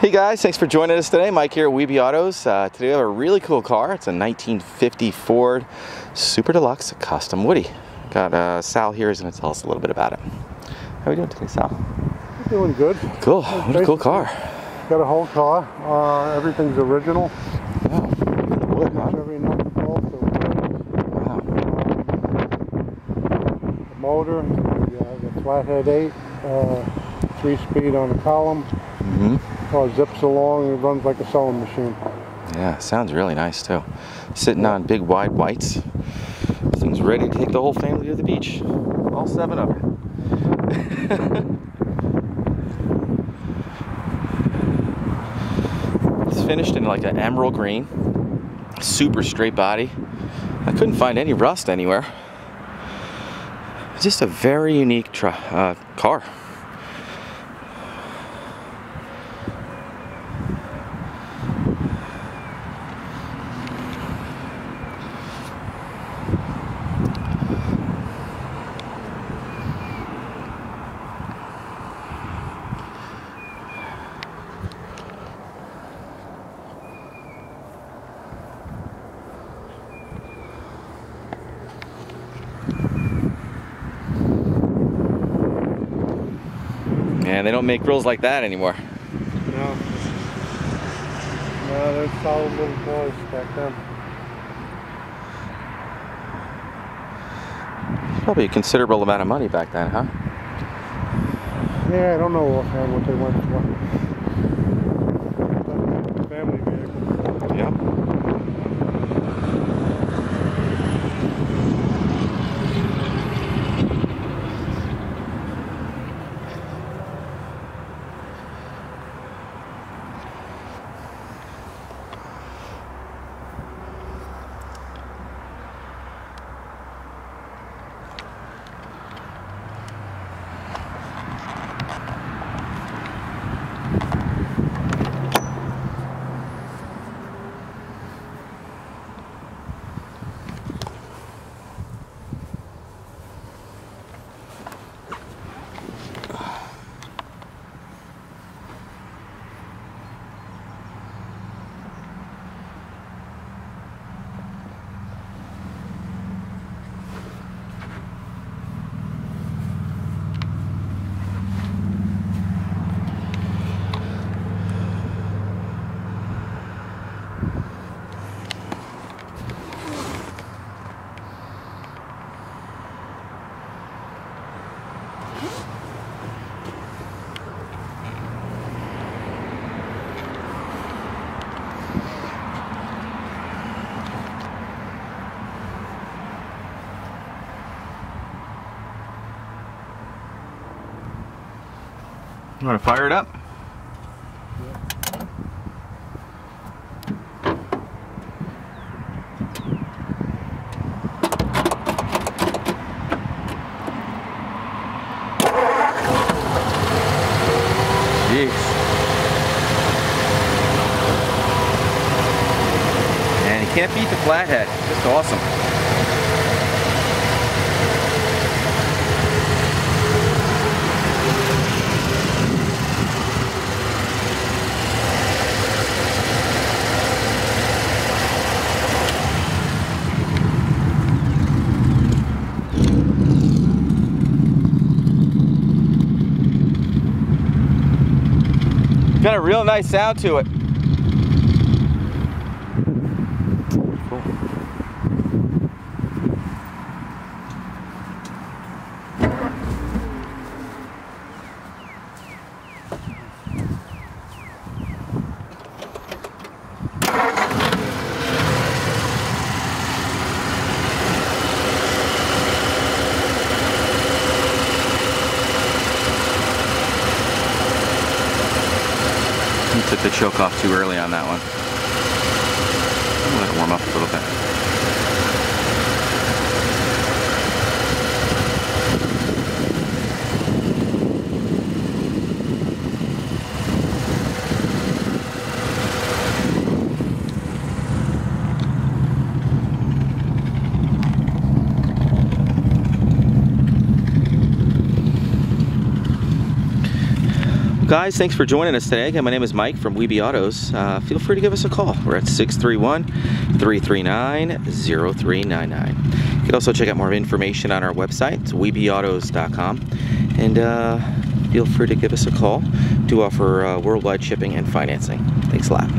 Hey guys, thanks for joining us today. Mike here at WeBe Autos. Uh, today we have a really cool car. It's a 1950 Ford Super Deluxe Custom Woodie. Got uh, Sal here is going to tell us a little bit about it. How are we doing today, Sal? Doing good. Cool. What a cool car. Got a whole car. Uh, everything's original. Wow. Wood, huh? Chevy nut bolts, the Wow. um, the motor, the, uh, the flathead 8, uh, 3 speed on the column. hmm Oh, zips along and runs like a sewing machine. Yeah, sounds really nice too. Sitting on big wide whites. This thing's ready to take the whole family to the beach. All seven of them. it's finished in like an emerald green. Super straight body. I couldn't find any rust anywhere. Just a very unique uh, car. Man, they don't make grills like that anymore. No. No, they're solid little boys back then. Probably a considerable amount of money back then, huh? Yeah, I don't know uh, what they went for. Want to fire it up? Jeez. And you can't beat the flathead. Just awesome. Got a real nice sound to it. Cool. Took the choke off too early on that one. I'm gonna warm up a little bit. Guys, thanks for joining us today. Again, my name is Mike from WeBe Autos. Uh, feel free to give us a call. We're at 631-339-0399. You can also check out more information on our website, it's webeautos.com. And uh, feel free to give us a call. to do offer uh, worldwide shipping and financing. Thanks a lot.